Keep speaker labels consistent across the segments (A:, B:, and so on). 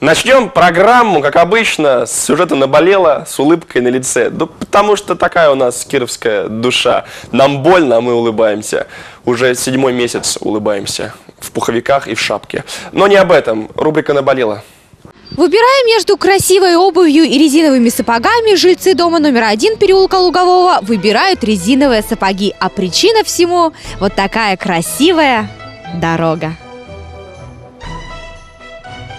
A: Начнем программу, как обычно, с сюжета «Наболело», с улыбкой на лице. Да потому что такая у нас кировская душа. Нам больно, а мы улыбаемся. Уже седьмой месяц улыбаемся. В пуховиках и в шапке. Но не об этом. Рубрика «Наболело».
B: Выбирая между красивой обувью и резиновыми сапогами, жильцы дома номер один переулка Лугового выбирают резиновые сапоги. А причина всему – вот такая красивая дорога.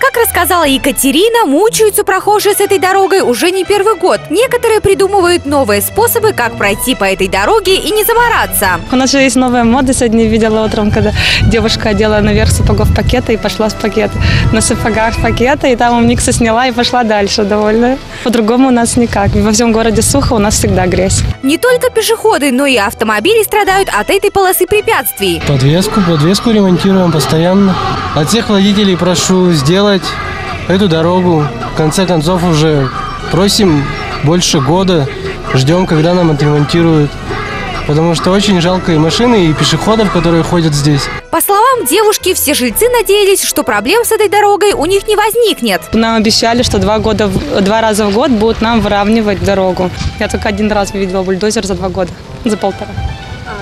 B: Как рассказала Екатерина, мучаются прохожие с этой дорогой уже не первый год. Некоторые придумывают новые способы, как пройти по этой дороге и не замораться.
C: У нас же есть новая мода. Сегодня видела утром, когда девушка одела наверх сапогов пакета и пошла с пакета. На сапогах пакета, и там умникса сняла и пошла дальше довольно. По-другому у нас никак. Во всем городе сухо, у нас всегда грязь.
B: Не только пешеходы, но и автомобили страдают от этой полосы препятствий.
D: Подвеску, подвеску ремонтируем постоянно. От всех водителей прошу сделать эту дорогу. В конце концов уже просим больше года, ждем, когда нам отремонтируют. Потому что очень жалко и машины, и пешеходов, которые ходят здесь.
B: По словам девушки, все жильцы надеялись, что проблем с этой дорогой у них не возникнет.
C: Нам обещали, что два, года, два раза в год будут нам выравнивать дорогу. Я только один раз видела бульдозер за два года, за полтора.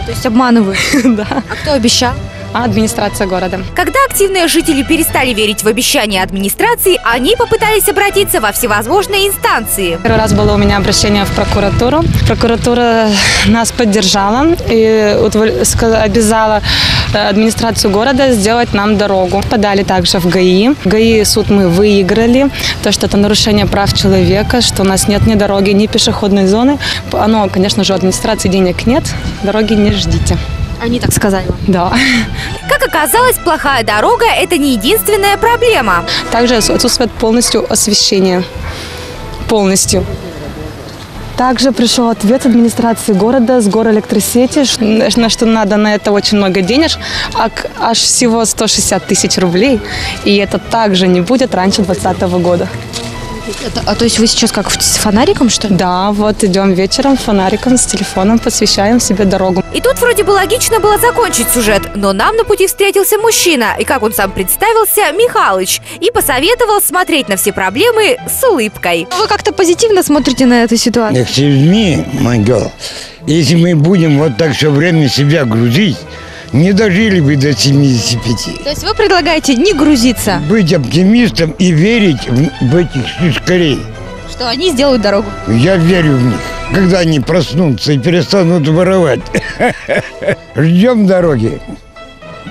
B: то есть обманывают.
C: Да.
B: А кто обещал?
C: А администрация города.
B: Когда активные жители перестали верить в обещания администрации, они попытались обратиться во всевозможные инстанции.
C: Первый раз было у меня обращение в прокуратуру. Прокуратура нас поддержала и обязала э, администрацию города сделать нам дорогу. Подали также в ГАИ. В ГАИ суд мы выиграли, то, что это нарушение прав человека, что у нас нет ни дороги, ни пешеходной зоны. Оно, конечно же, у администрации денег нет, дороги не ждите.
B: Они так сказали.
C: Да.
B: Как оказалось, плохая дорога – это не единственная проблема.
C: Также отсутствует полностью освещение. Полностью. Также пришел ответ администрации города с горэлектросети, на что надо на это очень много денег, а аж всего 160 тысяч рублей. И это также не будет раньше 2020 года.
B: А то есть вы сейчас как с фонариком, что ли?
C: Да, вот идем вечером фонариком с телефоном, подсвещаем себе дорогу.
B: И тут вроде бы логично было закончить сюжет, но нам на пути встретился мужчина, и как он сам представился, Михалыч, и посоветовал смотреть на все проблемы с улыбкой. Вы как-то позитивно смотрите на эту ситуацию?
E: Excuse me, my girl. Если мы будем вот так все время себя грузить, не дожили бы до 75.
B: То есть вы предлагаете не грузиться,
E: Быть оптимистом и верить в, в этих шишкарей.
B: что они сделают дорогу.
E: Я верю в них. Когда они проснутся и перестанут воровать. Ждем дороги.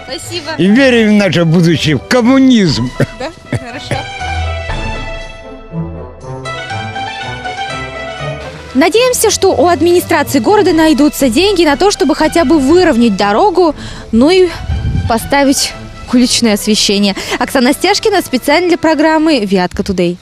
B: Спасибо.
E: И верим в наше будущее, в коммунизм.
B: Надеемся, что у администрации города найдутся деньги на то, чтобы хотя бы выровнять дорогу, ну и поставить уличное освещение. Оксана Стяжкина специально для программы «Вятка Тудей».